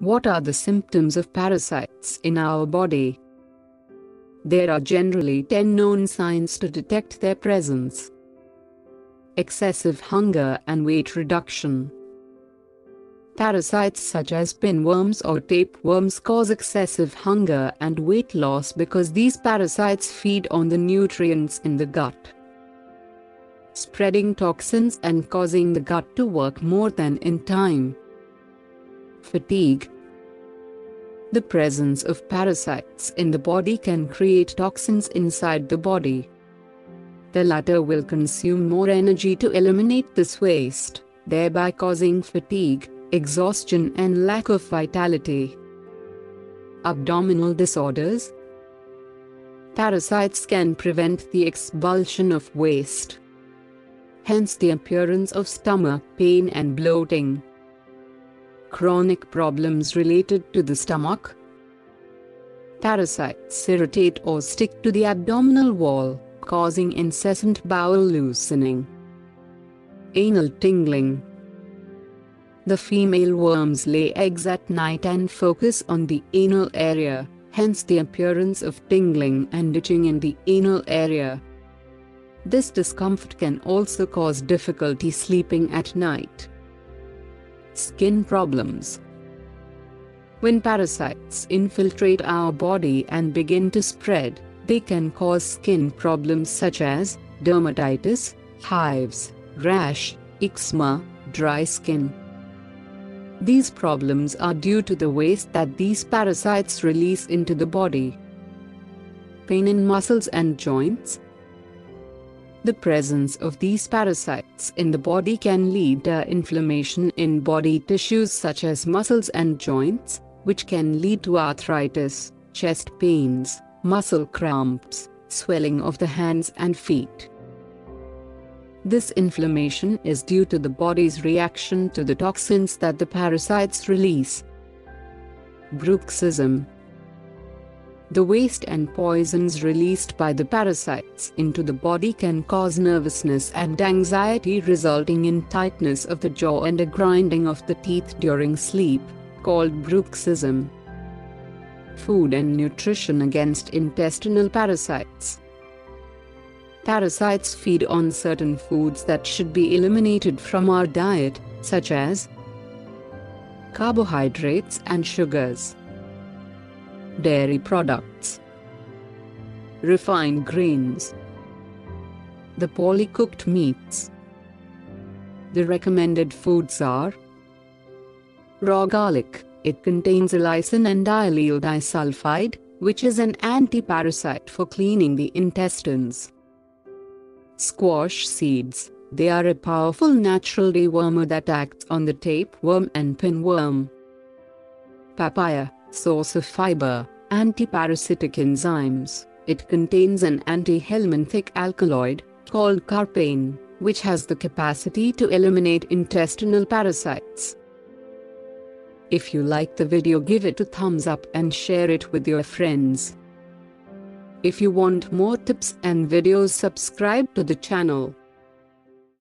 What are the symptoms of parasites in our body? There are generally 10 known signs to detect their presence excessive hunger and weight reduction. Parasites such as pinworms or tapeworms cause excessive hunger and weight loss because these parasites feed on the nutrients in the gut, spreading toxins and causing the gut to work more than in time. Fatigue The presence of parasites in the body can create toxins inside the body. The latter will consume more energy to eliminate this waste, thereby causing fatigue, exhaustion, and lack of vitality. Abdominal disorders Parasites can prevent the expulsion of waste, hence, the appearance of stomach pain and bloating chronic problems related to the stomach. Parasites irritate or stick to the abdominal wall, causing incessant bowel loosening. Anal tingling. The female worms lay eggs at night and focus on the anal area, hence the appearance of tingling and itching in the anal area. This discomfort can also cause difficulty sleeping at night. Skin problems. When parasites infiltrate our body and begin to spread, they can cause skin problems such as dermatitis, hives, rash, eczema, dry skin. These problems are due to the waste that these parasites release into the body. Pain in muscles and joints, the presence of these parasites in the body can lead to inflammation in body tissues such as muscles and joints, which can lead to arthritis, chest pains, muscle cramps, swelling of the hands and feet. This inflammation is due to the body's reaction to the toxins that the parasites release. Bruxism the waste and poisons released by the parasites into the body can cause nervousness and anxiety resulting in tightness of the jaw and a grinding of the teeth during sleep, called bruxism. Food and nutrition against intestinal parasites. Parasites feed on certain foods that should be eliminated from our diet, such as carbohydrates and sugars dairy products, refined grains, the poorly cooked meats. The recommended foods are raw garlic. It contains allicin and allyl disulfide, which is an anti-parasite for cleaning the intestines. Squash seeds. They are a powerful natural dewormer that acts on the tapeworm and pinworm. Papaya source of fiber, antiparasitic enzymes. It contains an antihelminthic alkaloid called carpaine, which has the capacity to eliminate intestinal parasites. If you like the video give it a thumbs up and share it with your friends. If you want more tips and videos subscribe to the channel.